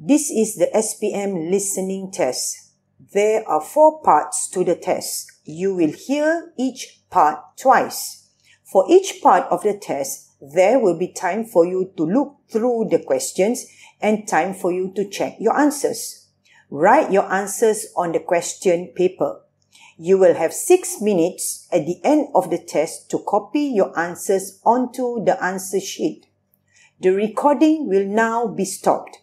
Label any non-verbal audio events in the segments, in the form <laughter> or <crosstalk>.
This is the SPM listening test. There are four parts to the test. You will hear each part twice. For each part of the test, there will be time for you to look through the questions and time for you to check your answers. Write your answers on the question paper. You will have six minutes at the end of the test to copy your answers onto the answer sheet. The recording will now be stopped.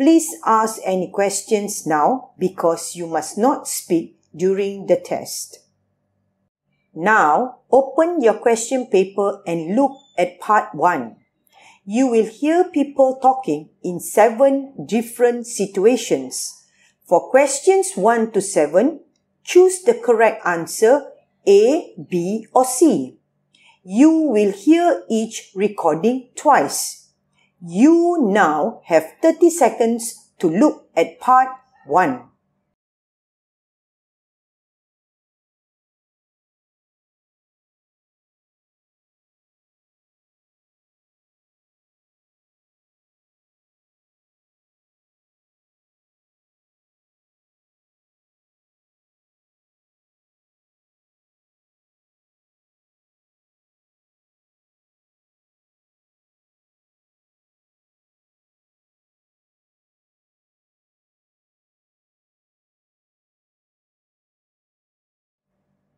Please ask any questions now because you must not speak during the test. Now, open your question paper and look at part 1. You will hear people talking in seven different situations. For questions 1 to 7, Choose the correct answer A, B or C. You will hear each recording twice. You now have 30 seconds to look at part 1.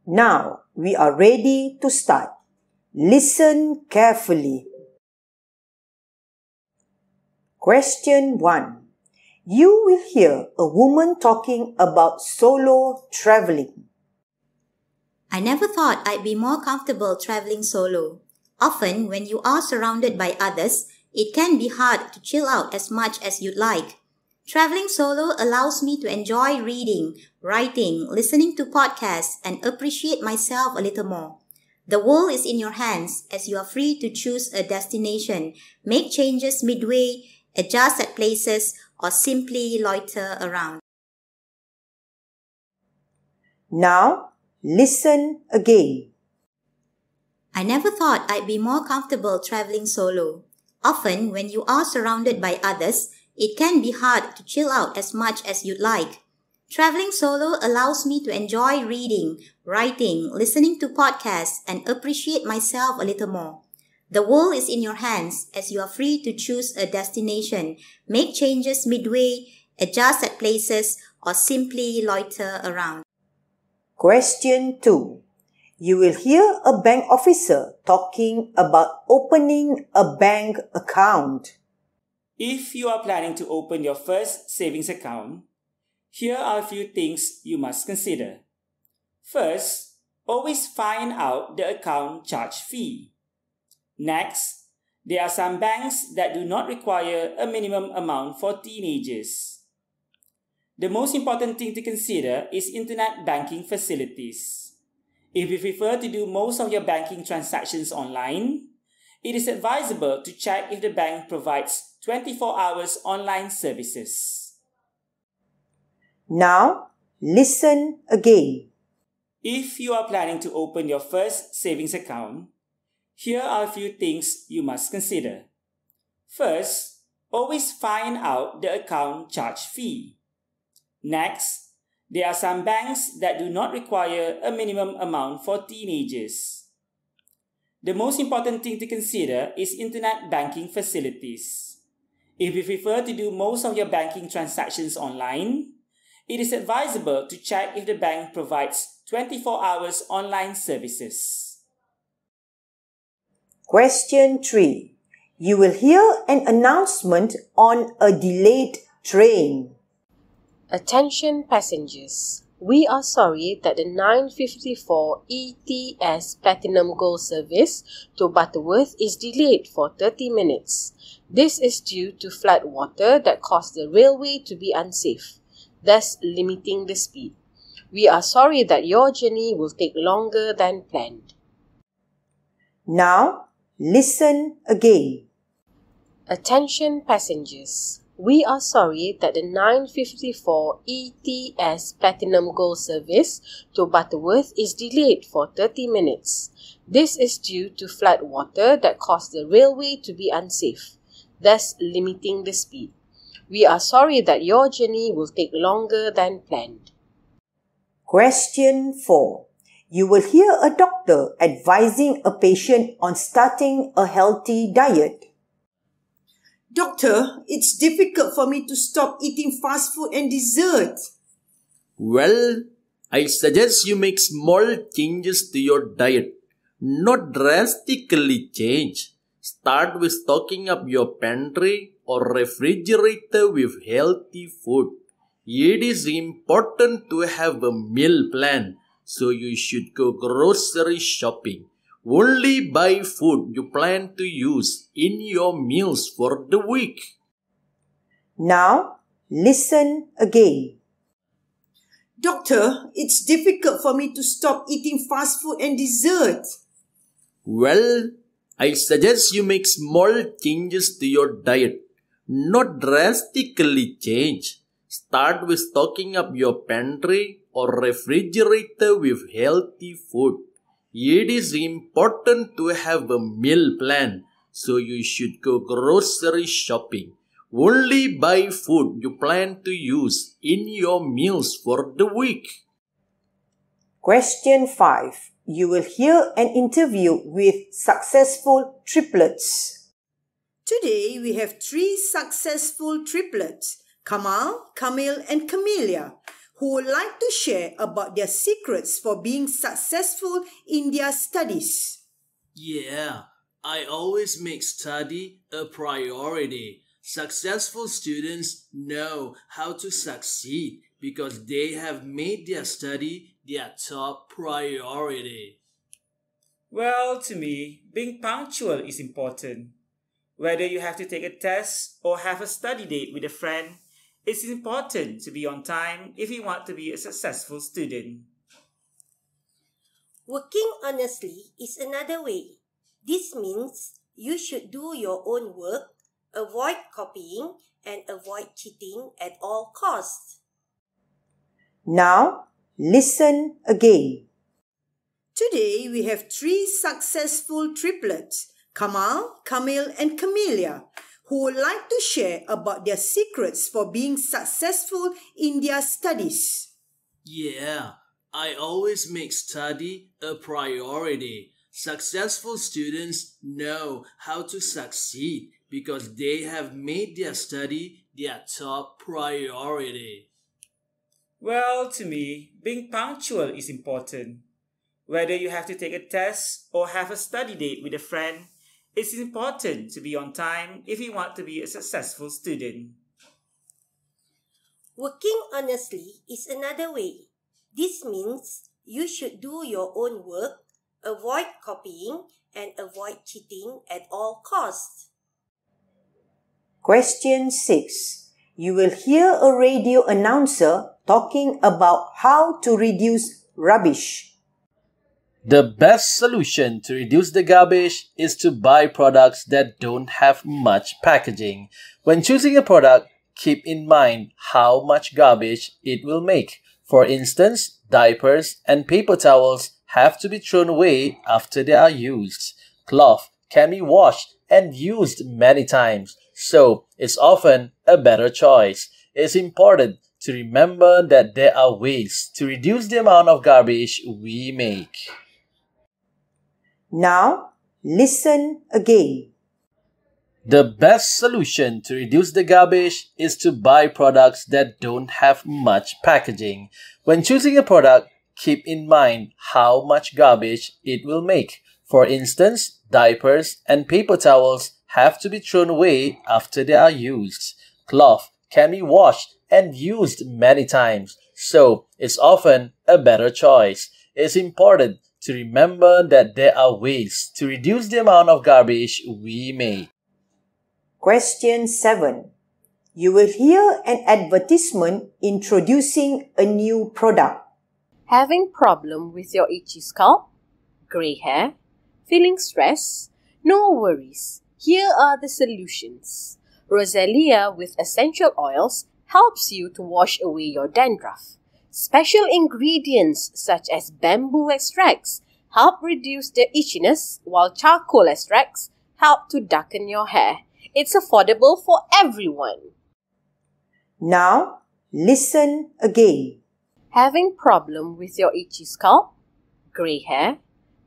Now we are ready to start. Listen carefully. Question 1. You will hear a woman talking about solo traveling. I never thought I'd be more comfortable traveling solo. Often, when you are surrounded by others, it can be hard to chill out as much as you'd like. Traveling solo allows me to enjoy reading, writing, listening to podcasts, and appreciate myself a little more. The world is in your hands as you are free to choose a destination, make changes midway, adjust at places, or simply loiter around. Now, listen again. I never thought I'd be more comfortable traveling solo. Often, when you are surrounded by others, it can be hard to chill out as much as you'd like. Traveling solo allows me to enjoy reading, writing, listening to podcasts, and appreciate myself a little more. The world is in your hands as you are free to choose a destination, make changes midway, adjust at places, or simply loiter around. Question 2. You will hear a bank officer talking about opening a bank account. If you are planning to open your first savings account, here are a few things you must consider. First, always find out the account charge fee. Next, there are some banks that do not require a minimum amount for teenagers. The most important thing to consider is internet banking facilities. If you prefer to do most of your banking transactions online, it is advisable to check if the bank provides 24 hours online services. Now, listen again. If you are planning to open your first savings account, here are a few things you must consider. First, always find out the account charge fee. Next, there are some banks that do not require a minimum amount for teenagers. The most important thing to consider is internet banking facilities. If you prefer to do most of your banking transactions online, it is advisable to check if the bank provides 24 hours online services. Question 3. You will hear an announcement on a delayed train. Attention passengers. We are sorry that the 954 ETS Platinum Gold service to Butterworth is delayed for 30 minutes. This is due to flood water that caused the railway to be unsafe, thus limiting the speed. We are sorry that your journey will take longer than planned. Now, listen again. Attention passengers. We are sorry that the 954 ETS Platinum Gold service to Butterworth is delayed for 30 minutes. This is due to flood water that caused the railway to be unsafe, thus limiting the speed. We are sorry that your journey will take longer than planned. Question 4. You will hear a doctor advising a patient on starting a healthy diet. Doctor, it's difficult for me to stop eating fast food and dessert. Well, I suggest you make small changes to your diet. Not drastically change. Start with stocking up your pantry or refrigerator with healthy food. It is important to have a meal plan, so you should go grocery shopping. Only buy food you plan to use in your meals for the week. Now, listen again. Doctor, it's difficult for me to stop eating fast food and dessert. Well, I suggest you make small changes to your diet. Not drastically change. Start with stocking up your pantry or refrigerator with healthy food. It is important to have a meal plan, so you should go grocery shopping. Only buy food you plan to use in your meals for the week. Question 5. You will hear an interview with successful triplets. Today we have three successful triplets, Kamal, Kamil and Camelia, who would like to share about their secrets for being successful in their studies. Yeah, I always make study a priority. Successful students know how to succeed because they have made their study their top priority. Well, to me, being punctual is important. Whether you have to take a test or have a study date with a friend, it's important to be on time if you want to be a successful student. Working honestly is another way. This means you should do your own work, avoid copying, and avoid cheating at all costs. Now, listen again. Today we have three successful triplets, Kamal, Kamil and Camelia, who would like to share about their secrets for being successful in their studies. Yeah, I always make study a priority. Successful students know how to succeed because they have made their study their top priority. Well, to me, being punctual is important. Whether you have to take a test or have a study date with a friend, it's important to be on time if you want to be a successful student. Working honestly is another way. This means you should do your own work, avoid copying, and avoid cheating at all costs. Question 6. You will hear a radio announcer talking about how to reduce rubbish. The best solution to reduce the garbage is to buy products that don't have much packaging. When choosing a product, keep in mind how much garbage it will make. For instance, diapers and paper towels have to be thrown away after they are used. Cloth can be washed and used many times, so it's often a better choice. It's important to remember that there are ways to reduce the amount of garbage we make. Now, listen again. The best solution to reduce the garbage is to buy products that don't have much packaging. When choosing a product, keep in mind how much garbage it will make. For instance, diapers and paper towels have to be thrown away after they are used. Cloth can be washed and used many times, so it's often a better choice. It's important to remember that there are ways to reduce the amount of garbage we make. Question 7. You will hear an advertisement introducing a new product. Having problem with your itchy scalp, gray hair, feeling stress? No worries. Here are the solutions. Rosalia with essential oils helps you to wash away your dandruff. Special ingredients such as bamboo extracts help reduce the itchiness, while charcoal extracts help to darken your hair. It's affordable for everyone. Now, listen again. Having problem with your itchy scalp, gray hair,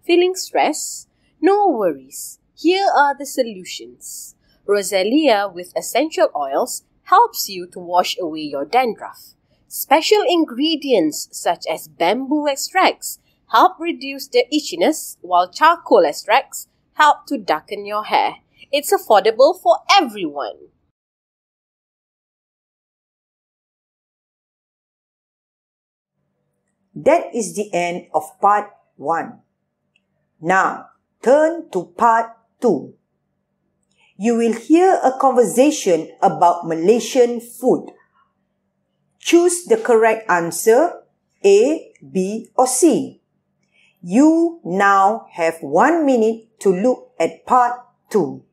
feeling stress? No worries. Here are the solutions. Rosalia with essential oils helps you to wash away your dandruff. Special ingredients such as bamboo extracts help reduce the itchiness, while charcoal extracts help to darken your hair. It's affordable for everyone. That is the end of part 1. Now, turn to part 2. You will hear a conversation about Malaysian food. Choose the correct answer A, B or C. You now have one minute to look at part 2.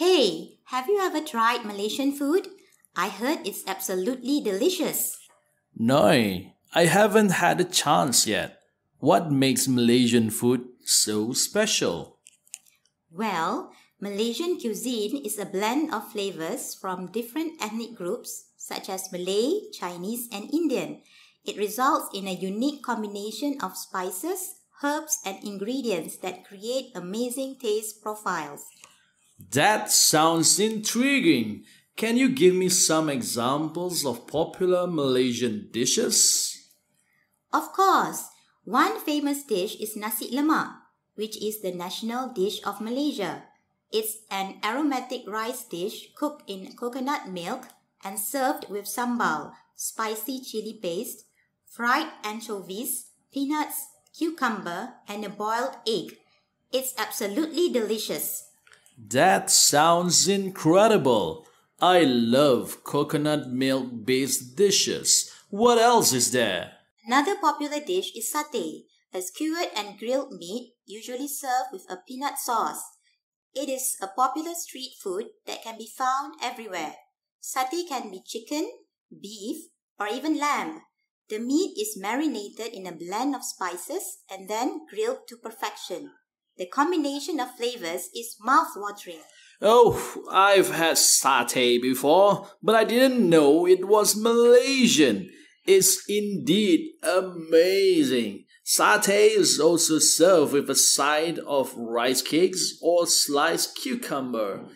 Hey, have you ever tried Malaysian food? I heard it's absolutely delicious. No, I haven't had a chance yet. What makes Malaysian food so special? Well, Malaysian cuisine is a blend of flavors from different ethnic groups such as Malay, Chinese, and Indian. It results in a unique combination of spices, herbs, and ingredients that create amazing taste profiles. That sounds intriguing. Can you give me some examples of popular Malaysian dishes? Of course, one famous dish is nasi lemak, which is the national dish of Malaysia. It's an aromatic rice dish cooked in coconut milk and served with sambal, spicy chili paste, fried anchovies, peanuts, cucumber, and a boiled egg. It's absolutely delicious. That sounds incredible. I love coconut milk based dishes. What else is there? Another popular dish is satay, a skewered and grilled meat usually served with a peanut sauce. It is a popular street food that can be found everywhere. Satay can be chicken, beef, or even lamb. The meat is marinated in a blend of spices and then grilled to perfection. The combination of flavors is mouth-watering. Oh, I've had satay before, but I didn't know it was Malaysian. It's indeed amazing. Satay is also served with a side of rice cakes or sliced cucumber.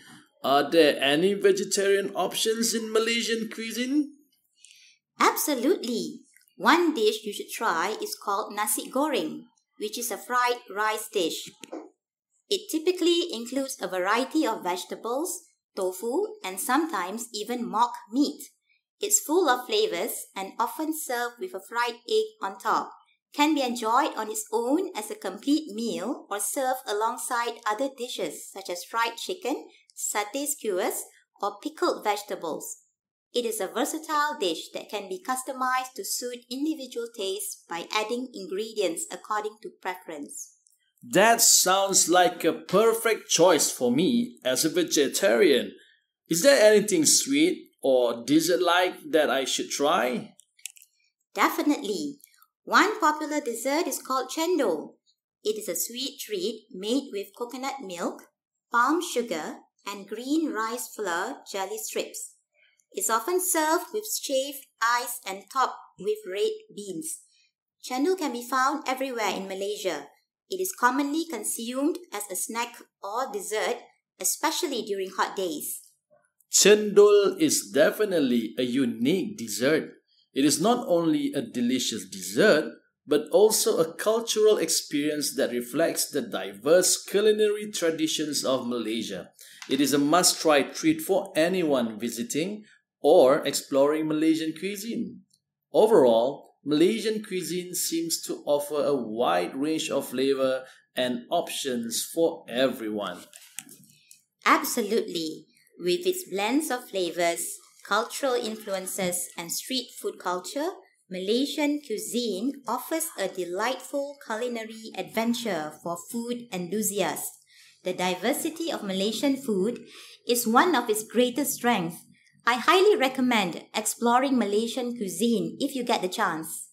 Are there any vegetarian options in Malaysian cuisine? Absolutely. One dish you should try is called nasi goreng, which is a fried rice dish. It typically includes a variety of vegetables, tofu, and sometimes even mock meat. It's full of flavors and often served with a fried egg on top. Can be enjoyed on its own as a complete meal or served alongside other dishes such as fried chicken, satay skewers, or pickled vegetables. It is a versatile dish that can be customized to suit individual tastes by adding ingredients according to preference. That sounds like a perfect choice for me as a vegetarian. Is there anything sweet or dessert like that I should try? Definitely. One popular dessert is called chendol. It is a sweet treat made with coconut milk, palm sugar, and green rice flour jelly strips. It's often served with shaved ice and topped with red beans. Chendol can be found everywhere in Malaysia. It is commonly consumed as a snack or dessert, especially during hot days. Chendol is definitely a unique dessert. It is not only a delicious dessert, but also a cultural experience that reflects the diverse culinary traditions of Malaysia. It is a must try treat for anyone visiting or exploring Malaysian cuisine. Overall, Malaysian cuisine seems to offer a wide range of flavor and options for everyone. Absolutely. With its blends of flavors, cultural influences, and street food culture, Malaysian cuisine offers a delightful culinary adventure for food enthusiasts. The diversity of Malaysian food is one of its greatest strengths. I highly recommend exploring Malaysian cuisine if you get the chance.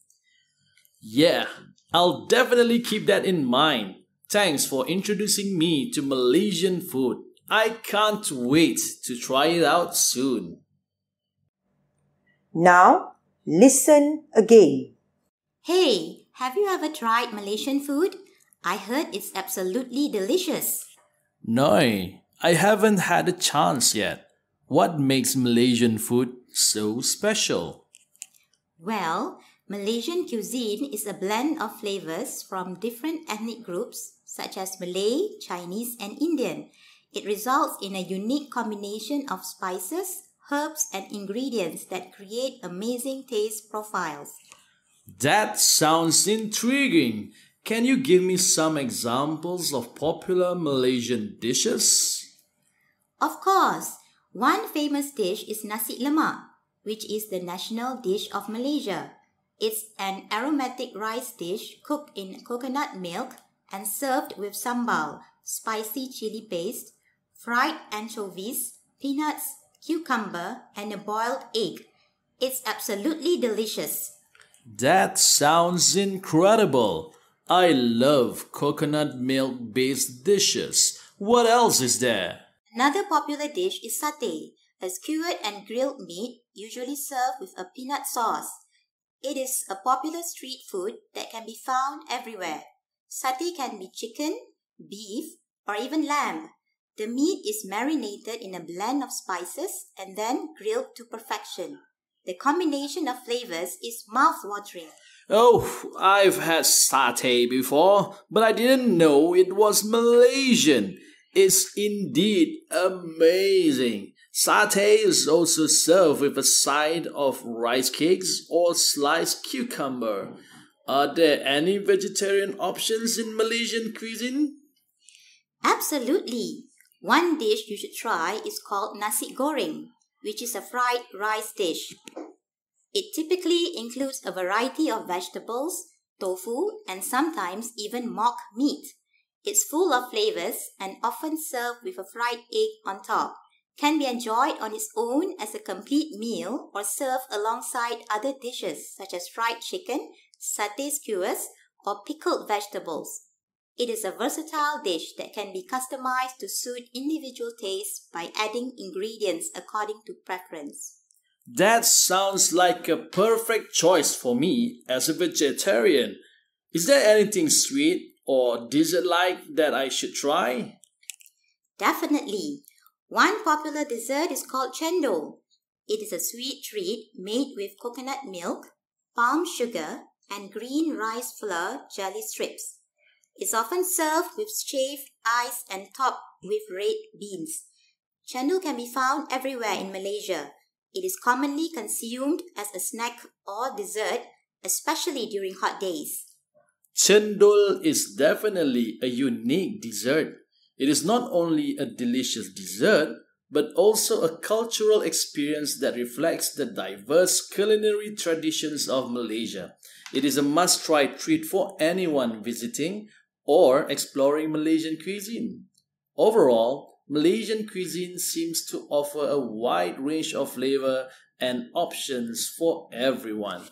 Yeah, I'll definitely keep that in mind. Thanks for introducing me to Malaysian food. I can't wait to try it out soon. Now, listen again. Hey, have you ever tried Malaysian food? I heard it's absolutely delicious. No, I haven't had a chance yet. What makes Malaysian food so special? Well, Malaysian cuisine is a blend of flavors from different ethnic groups such as Malay, Chinese, and Indian. It results in a unique combination of spices, herbs, and ingredients that create amazing taste profiles. That sounds intriguing. Can you give me some examples of popular Malaysian dishes? Of course, one famous dish is nasi lemak, which is the national dish of Malaysia. It's an aromatic rice dish cooked in coconut milk and served with sambal, spicy chili paste, fried anchovies, peanuts, cucumber, and a boiled egg. It's absolutely delicious. That sounds incredible. I love coconut milk based dishes. What else is there? Another popular dish is satay, a skewered and grilled meat usually served with a peanut sauce. It is a popular street food that can be found everywhere. Satay can be chicken, beef, or even lamb. The meat is marinated in a blend of spices and then grilled to perfection. The combination of flavors is mouth-watering. Oh, I've had satay before, but I didn't know it was Malaysian. It's indeed amazing. Satay is also served with a side of rice cakes or sliced cucumber. Are there any vegetarian options in Malaysian cuisine? Absolutely. One dish you should try is called nasi goreng, which is a fried rice dish. It typically includes a variety of vegetables, tofu, and sometimes even mock meat. It's full of flavors and often served with a fried egg on top. Can be enjoyed on its own as a complete meal or served alongside other dishes such as fried chicken, satay skewers, or pickled vegetables. It is a versatile dish that can be customized to suit individual tastes by adding ingredients according to preference. That sounds like a perfect choice for me as a vegetarian. Is there anything sweet or dessert like that I should try? Definitely. One popular dessert is called chendol. It is a sweet treat made with coconut milk, palm sugar, and green rice flour jelly strips. It's often served with shaved ice and topped with red beans. Chendol can be found everywhere in Malaysia. It is commonly consumed as a snack or dessert, especially during hot days. Chendol is definitely a unique dessert. It is not only a delicious dessert, but also a cultural experience that reflects the diverse culinary traditions of Malaysia. It is a must try treat for anyone visiting or exploring Malaysian cuisine. Overall, Malaysian cuisine seems to offer a wide range of flavor and options for everyone.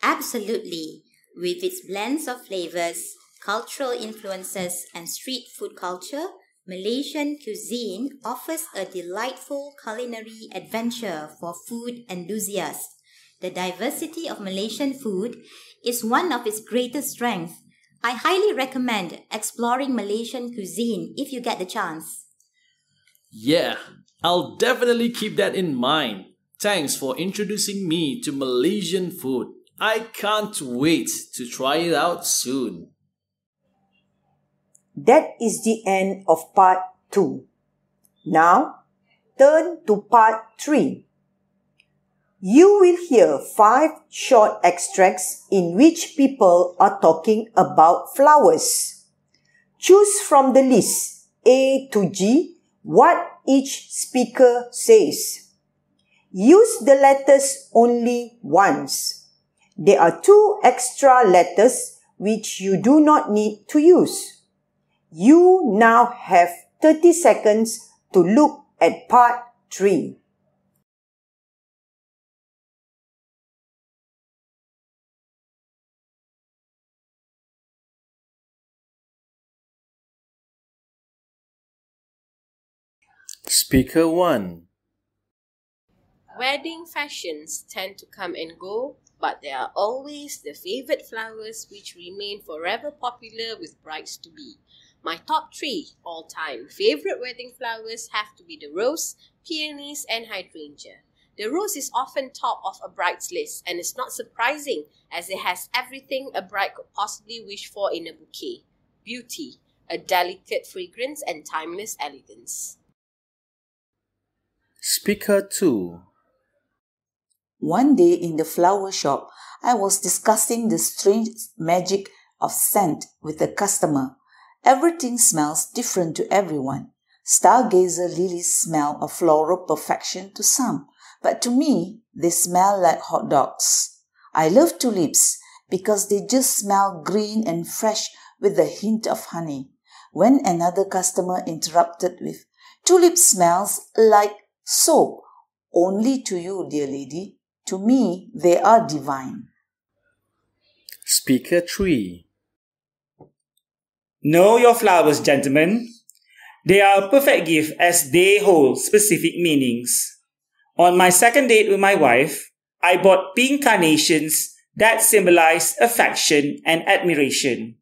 Absolutely. With its blends of flavors, cultural influences, and street food culture, Malaysian cuisine offers a delightful culinary adventure for food enthusiasts. The diversity of Malaysian food is one of its greatest strengths. I highly recommend exploring Malaysian cuisine if you get the chance. Yeah, I'll definitely keep that in mind. Thanks for introducing me to Malaysian food. I can't wait to try it out soon. That is the end of part 2. Now, turn to part 3. You will hear five short extracts in which people are talking about flowers. Choose from the list A to G what each speaker says. Use the letters only once. There are two extra letters which you do not need to use. You now have 30 seconds to look at part 3. Speaker 1 Wedding fashions tend to come and go, but there are always the favorite flowers which remain forever popular with brides to be. My top three all time favorite wedding flowers have to be the rose, peonies, and hydrangea. The rose is often top of a bride's list and is not surprising as it has everything a bride could possibly wish for in a bouquet beauty, a delicate fragrance, and timeless elegance. Speaker 2 One day in the flower shop, I was discussing the strange magic of scent with a customer. Everything smells different to everyone. Stargazer lilies smell of floral perfection to some, but to me, they smell like hot dogs. I love tulips because they just smell green and fresh with a hint of honey. When another customer interrupted with, Tulip smells like soap. Only to you, dear lady. To me, they are divine. Speaker 3 Know your flowers, gentlemen. They are a perfect gift as they hold specific meanings. On my second date with my wife, I bought pink carnations that symbolize affection and admiration.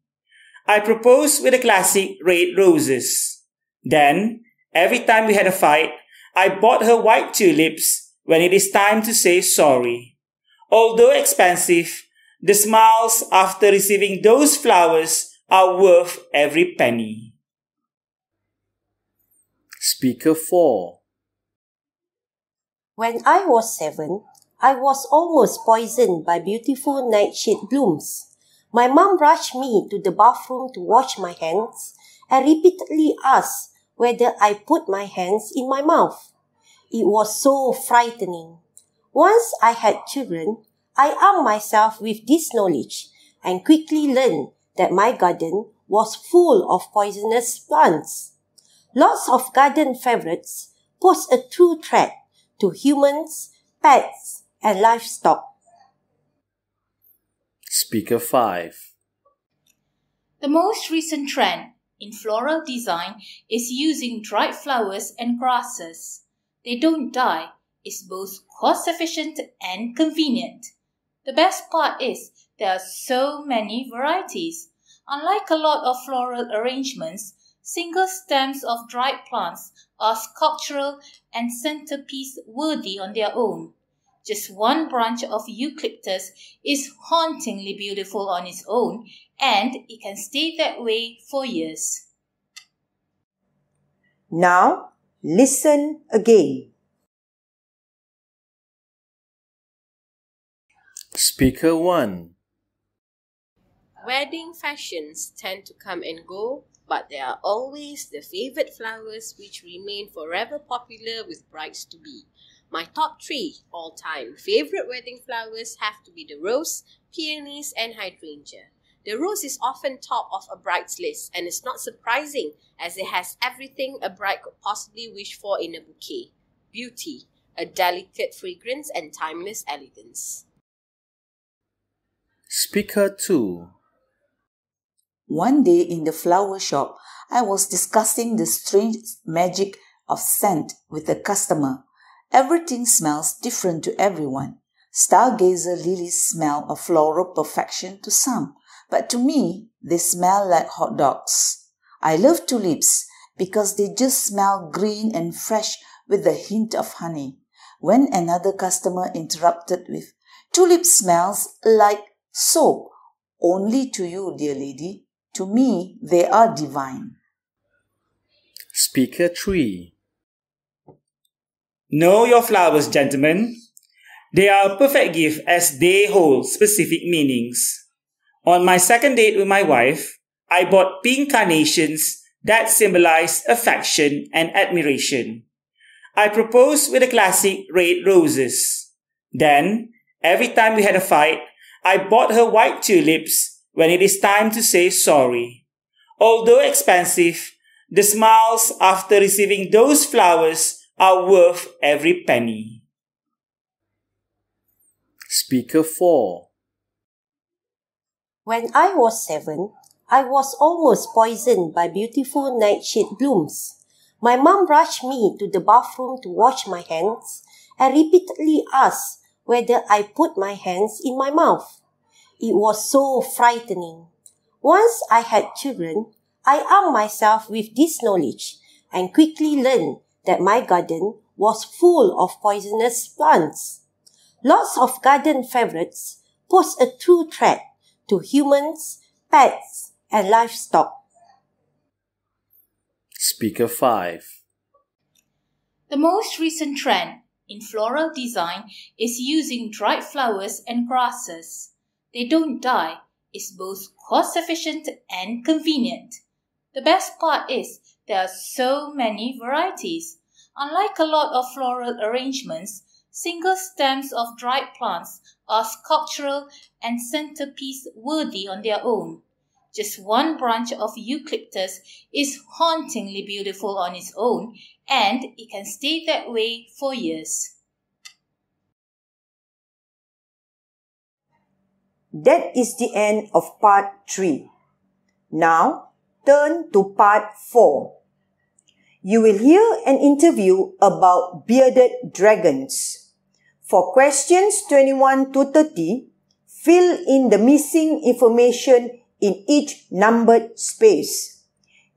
I proposed with the classic red roses. Then, every time we had a fight, I bought her white tulips when it is time to say sorry. Although expensive, the smiles after receiving those flowers are worth every penny. Speaker 4 When I was seven, I was almost poisoned by beautiful nightshade blooms. My mom rushed me to the bathroom to wash my hands and repeatedly asked whether I put my hands in my mouth. It was so frightening. Once I had children, I armed myself with this knowledge and quickly learned that my garden was full of poisonous plants. Lots of garden favorites pose a true threat to humans, pets, and livestock. Speaker 5 The most recent trend in floral design is using dried flowers and grasses. They don't die, it's both cost efficient and convenient. The best part is there are so many varieties. Unlike a lot of floral arrangements, single stems of dried plants are sculptural and centerpiece worthy on their own. Just one branch of eucalyptus is hauntingly beautiful on its own, and it can stay that way for years. Now, listen again. Speaker 1 Wedding fashions tend to come and go, but there are always the favorite flowers which remain forever popular with brides to be. My top three all time favorite wedding flowers have to be the rose, peonies, and hydrangea. The rose is often top of a bride's list and it's not surprising as it has everything a bride could possibly wish for in a bouquet beauty, a delicate fragrance, and timeless elegance. Speaker 2 One day in the flower shop, I was discussing the strange magic of scent with a customer. Everything smells different to everyone. Stargazer lilies smell of floral perfection to some, but to me, they smell like hot dogs. I love tulips because they just smell green and fresh with a hint of honey. when another customer interrupted with, Tulip smells like soap. Only to you, dear lady. To me, they are divine. Speaker 3 Know your flowers, gentlemen. They are a perfect gift as they hold specific meanings. On my second date with my wife, I bought pink carnations that symbolize affection and admiration. I proposed with the classic red roses. Then, every time we had a fight, I bought her white tulips when it is time to say sorry. Although expensive, the smiles after receiving those flowers are worth every penny. Speaker 4 When I was seven, I was almost poisoned by beautiful nightshade blooms. My mom rushed me to the bathroom to wash my hands and repeatedly asked whether I put my hands in my mouth. It was so frightening. Once I had children, I armed myself with this knowledge and quickly learned that my garden was full of poisonous plants. Lots of garden favorites pose a true threat to humans, pets, and livestock. Speaker 5 The most recent trend in floral design is using dried flowers and grasses. They don't die, it's both cost efficient and convenient. The best part is there are so many varieties. Unlike a lot of floral arrangements, single stems of dried plants are sculptural and centerpiece worthy on their own. Just one branch of eucalyptus is hauntingly beautiful on its own, and it can stay that way for years. That is the end of part 3. Now, turn to part 4. You will hear an interview about bearded dragons. For questions 21 to 30, fill in the missing information in each numbered space.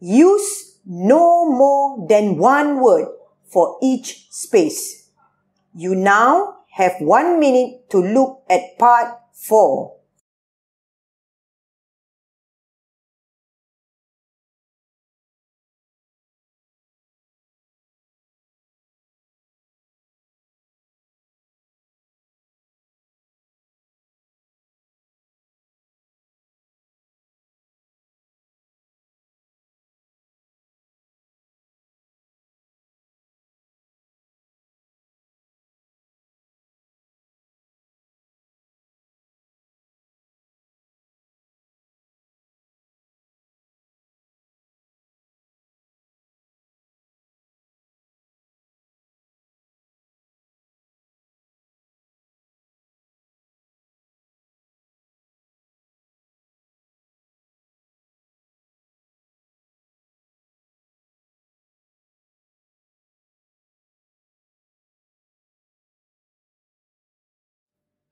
Use no more than one word for each space. You now have one minute to look at part 4.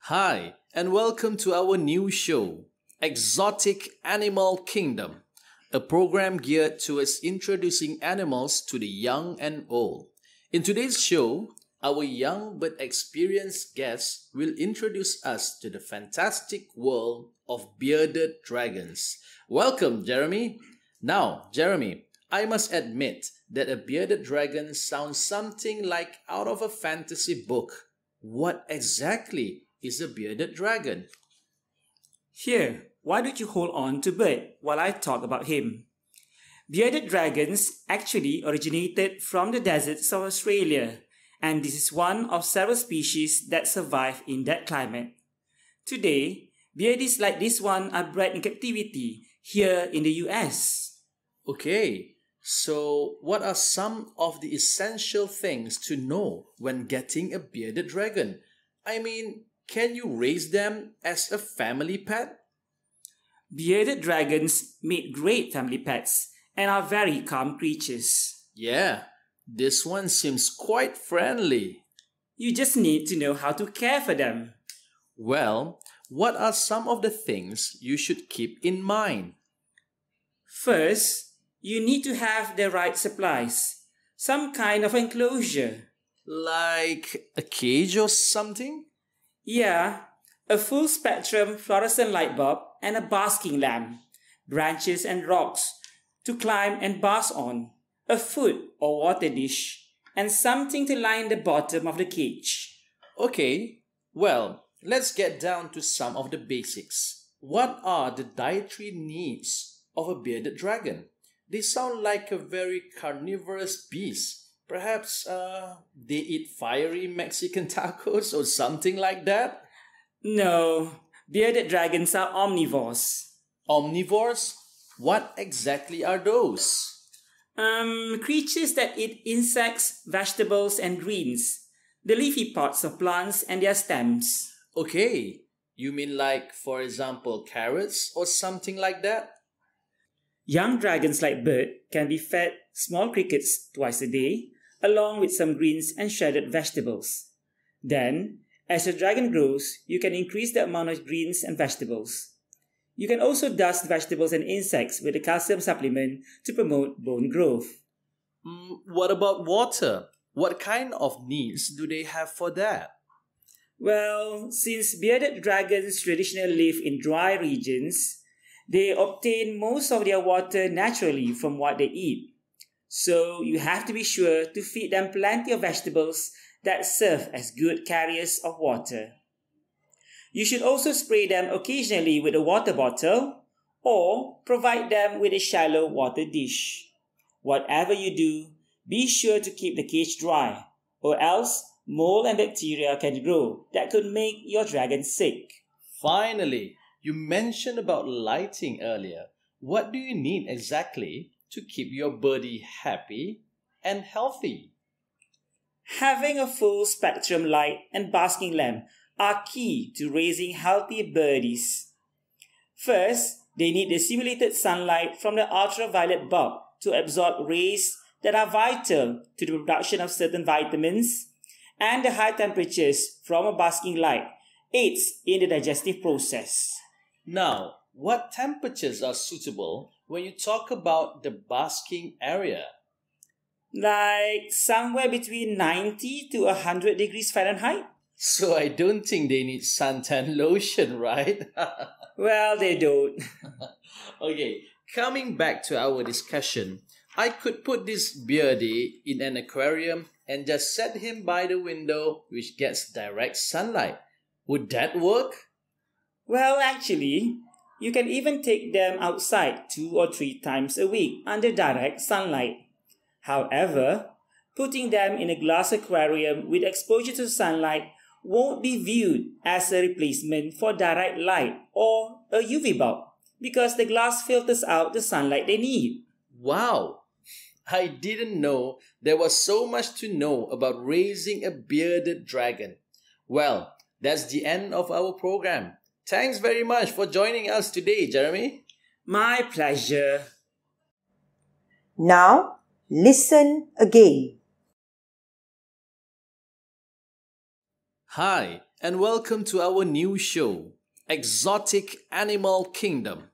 Hi, and welcome to our new show, Exotic Animal Kingdom, a program geared towards introducing animals to the young and old. In today's show, our young but experienced guest will introduce us to the fantastic world of bearded dragons. Welcome, Jeremy. Now, Jeremy, I must admit that a bearded dragon sounds something like out of a fantasy book. What exactly is a bearded dragon. Here, why don't you hold on to Bert while I talk about him? Bearded dragons actually originated from the deserts of Australia, and this is one of several species that survive in that climate. Today, beardies like this one are bred in captivity here in the US. Okay, so what are some of the essential things to know when getting a bearded dragon? I mean, can you raise them as a family pet? Bearded dragons make great family pets and are very calm creatures. Yeah, this one seems quite friendly. You just need to know how to care for them. Well, what are some of the things you should keep in mind? First, you need to have the right supplies, some kind of enclosure. Like a cage or something? Yeah, a full spectrum fluorescent light bulb and a basking lamp, branches and rocks to climb and bask on, a food or water dish, and something to line the bottom of the cage. Okay, well, let's get down to some of the basics. What are the dietary needs of a bearded dragon? They sound like a very carnivorous beast. Perhaps uh, they eat fiery Mexican <laughs> tacos or something like that? No, bearded dragons are omnivores. Omnivores? What exactly are those? Um, creatures that eat insects, vegetables, and greens, the leafy parts of plants and their stems. Okay, you mean like, for example, carrots or something like that? Young dragons like Bert can be fed small crickets twice a day, along with some greens and shredded vegetables. Then, as your dragon grows, you can increase the amount of greens and vegetables. You can also dust vegetables and insects with a calcium supplement to promote bone growth. Mm, what about water? What kind of needs do they have for that? Well, since bearded dragons traditionally live in dry regions, they obtain most of their water naturally from what they eat. So you have to be sure to feed them plenty of vegetables that serve as good carriers of water. You should also spray them occasionally with a water bottle or provide them with a shallow water dish. Whatever you do, be sure to keep the cage dry, or else mold and bacteria can grow that could make your dragon sick. Finally, you mentioned about lighting earlier. What do you need exactly to keep your birdie happy and healthy? Having a full spectrum light and basking lamp are key to raising healthy birdies. First, they need the simulated sunlight from the ultraviolet bulb to absorb rays that are vital to the production of certain vitamins, and the high temperatures from a basking light aids in the digestive process. Now, what temperatures are suitable when you talk about the basking area? Like somewhere between 90 to 100 degrees Fahrenheit. So I don't think they need suntan <laughs> lotion, right? <laughs> well, they don't. <laughs> okay, coming back to our discussion, I could put this beardy in an aquarium and just set him by the window which gets direct sunlight. Would that work? Well, actually, you can even take them outside two or three times a week under direct sunlight. However, putting them in a glass aquarium with exposure to sunlight won't be viewed as a replacement for direct light or a UV bulb because the glass filters out the sunlight they need. Wow! I didn't know there was so much to know about raising a bearded dragon. Well, that's the end of our program. Thanks very much for joining us today, Jeremy. My pleasure. Now, listen again. Hi, and welcome to our new show, Exotic Animal Kingdom,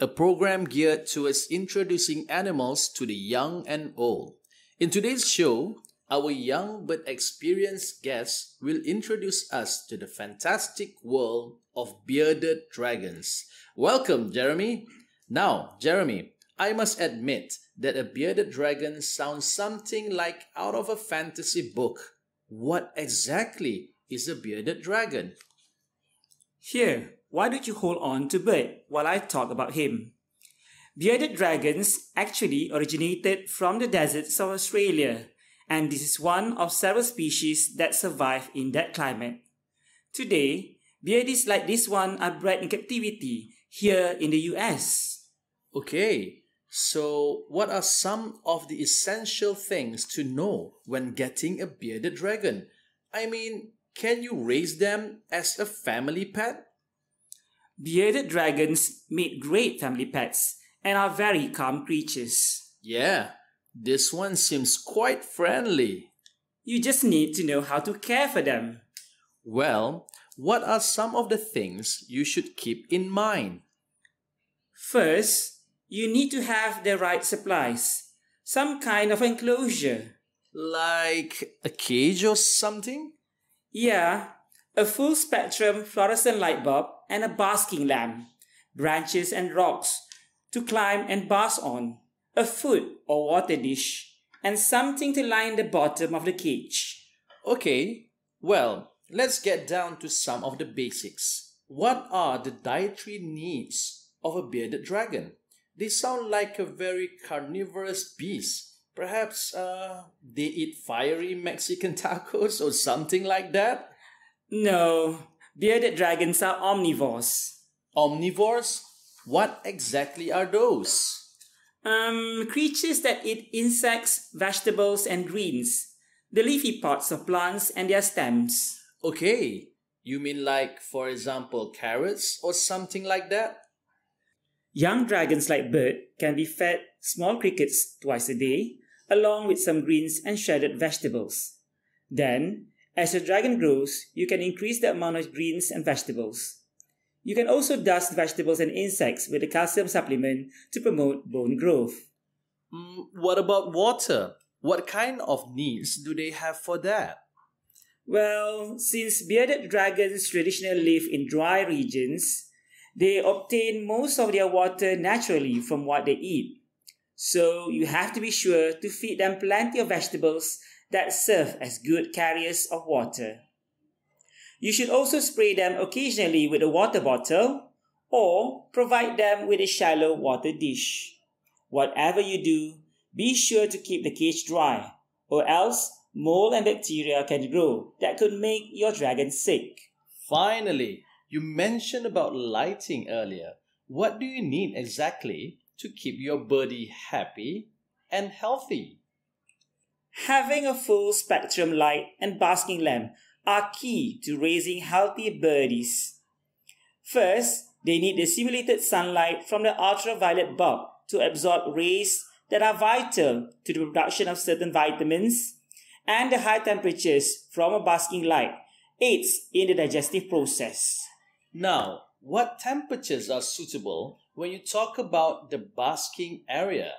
a program geared towards introducing animals to the young and old. In today's show, our young but experienced guest will introduce us to the fantastic world of bearded dragons. Welcome, Jeremy. Now, Jeremy, I must admit that a bearded dragon sounds something like out of a fantasy book. What exactly is a bearded dragon? Here, why don't you hold on to Bert while I talk about him? Bearded dragons actually originated from the deserts of Australia, and this is one of several species that survive in that climate. Today, beardies like this one are bred in captivity here in the US. Okay, so what are some of the essential things to know when getting a bearded dragon? I mean, can you raise them as a family pet? Bearded dragons make great family pets and are very calm creatures. Yeah, this one seems quite friendly. You just need to know how to care for them. Well, what are some of the things you should keep in mind? First, you need to have the right supplies, some kind of enclosure. Like a cage or something? Yeah, a full spectrum fluorescent light bulb and a basking lamp, branches and rocks to climb and bask on, a food or water dish, and something to line the bottom of the cage. Okay, well, let's get down to some of the basics. What are the dietary needs of a bearded dragon? They sound like a very carnivorous beast. Perhaps uh, they eat fiery Mexican <laughs> tacos or something like that? No, bearded dragons are omnivores. Omnivores? What exactly are those? Um, creatures that eat insects, vegetables, and greens, the leafy parts of plants and their stems. Okay, you mean like, for example, carrots or something like that? Young dragons like Bert can be fed small crickets twice a day, along with some greens and shredded vegetables. Then, as your dragon grows, you can increase the amount of greens and vegetables. You can also dust vegetables and insects with a calcium supplement to promote bone growth. Mm, what about water? What kind of needs do they have for that? Well, since bearded dragons traditionally live in dry regions, they obtain most of their water naturally from what they eat. So you have to be sure to feed them plenty of vegetables that serve as good carriers of water. You should also spray them occasionally with a water bottle or provide them with a shallow water dish. Whatever you do, be sure to keep the cage dry, or else mold and bacteria can grow that could make your dragon sick. Finally, you mentioned about lighting earlier. What do you need exactly to keep your birdie happy and healthy? Having a full spectrum light and basking lamp are key to raising healthy birdies. First, they need the simulated sunlight from the ultraviolet bulb to absorb rays that are vital to the production of certain vitamins, and the high temperatures from a basking light aids in the digestive process. Now, what temperatures are suitable when you talk about the basking area?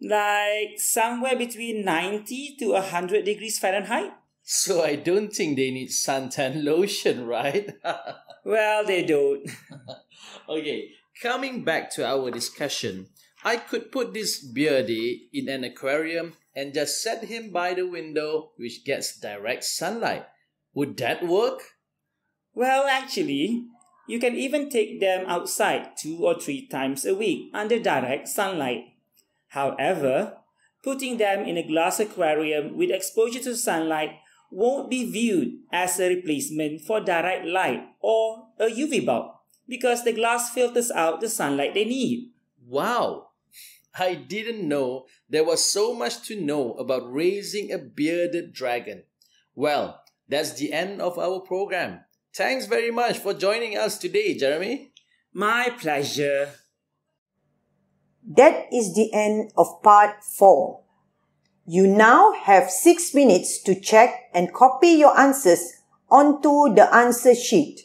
Like somewhere between 90 to 100 degrees Fahrenheit. So I don't think they need suntan <laughs> lotion, right? <laughs> well, they don't. okay, coming back to our discussion, I could put this beardy in an aquarium and just set him by the window which gets direct sunlight. Would that work? Well, actually, you can even take them outside two or three times a week under direct sunlight. However, putting them in a glass aquarium with exposure to sunlight won't be viewed as a replacement for direct light or a UV bulb because the glass filters out the sunlight they need. Wow! I didn't know there was so much to know about raising a bearded dragon. Well, that's the end of our program. Thanks very much for joining us today, Jeremy. My pleasure. That is the end of part 4. You now have 6 minutes to check and copy your answers onto the answer sheet.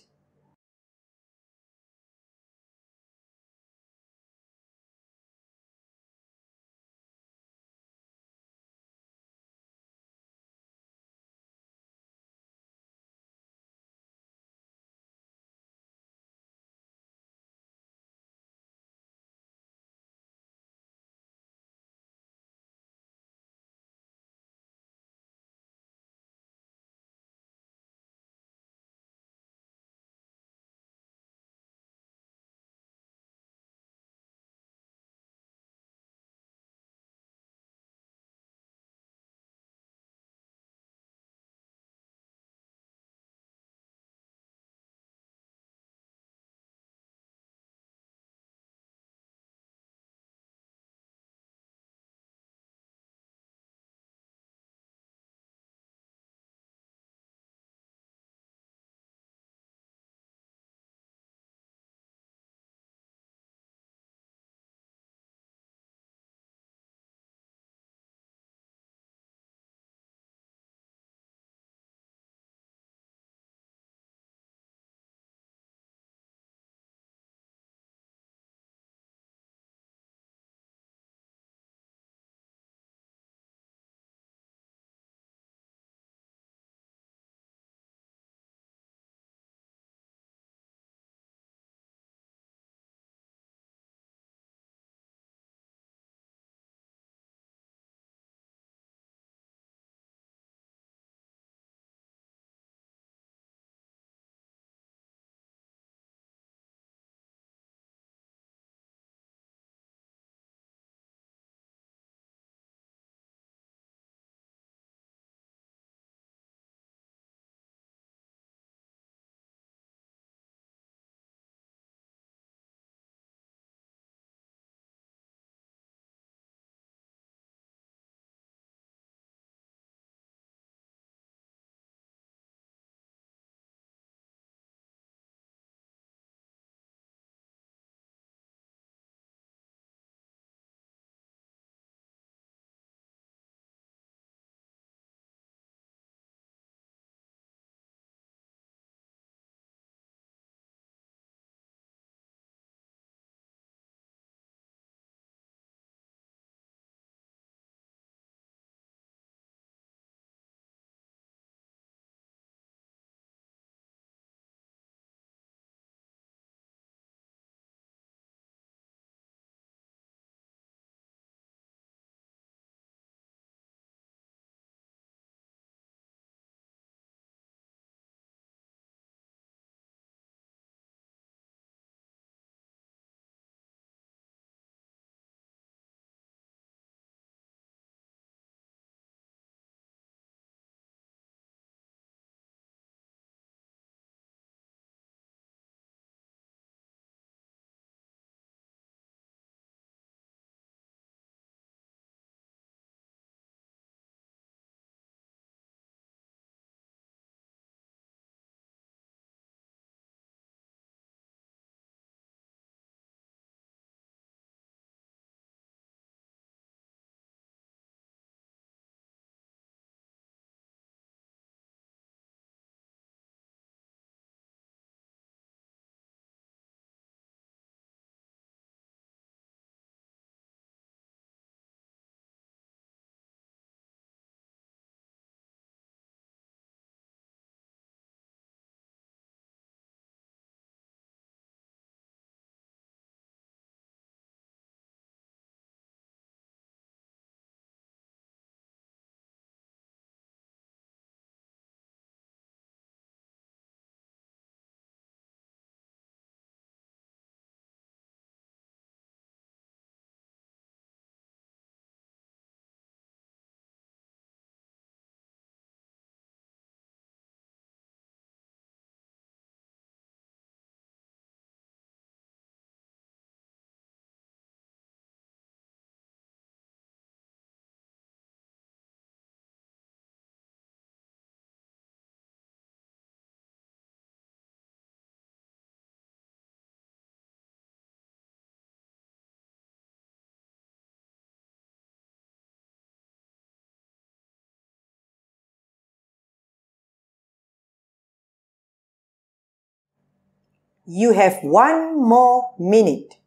You have one more minute.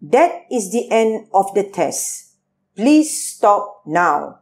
That is the end of the test. Please stop now.